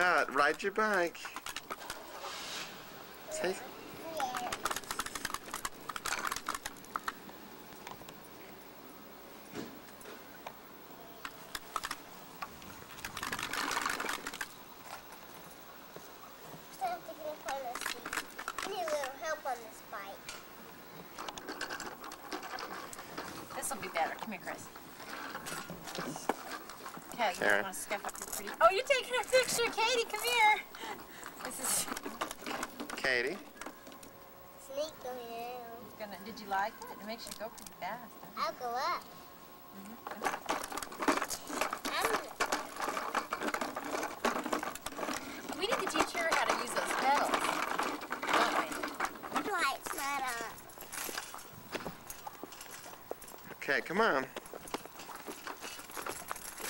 Uh, ride your bike. Bike. This will be better. Come here, Chris. Okay, you Karen. want to scuff up your pretty. Oh, you're taking a picture, Katie. Come here. This is Katie. Sneak going down. gonna. Did you like it? It makes you go pretty fast. doesn't? I'll go up. I'm, We need to teach her how to use those pedals. Don't we? light's not on. Okay, come on.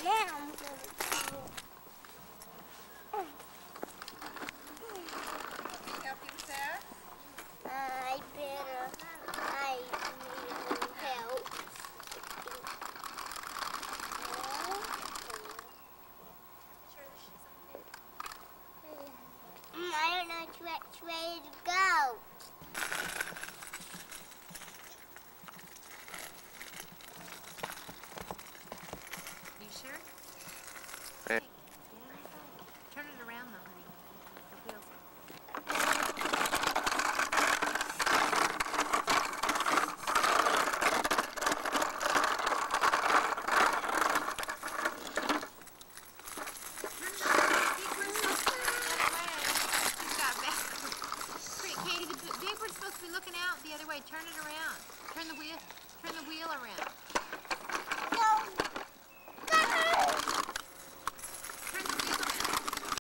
Now I'm going to Help you with that? I better. I need a little help. Mm, I don't know which way to go. supposed to be looking out the other way. Turn it around. Turn the wheel, turn the wheel around.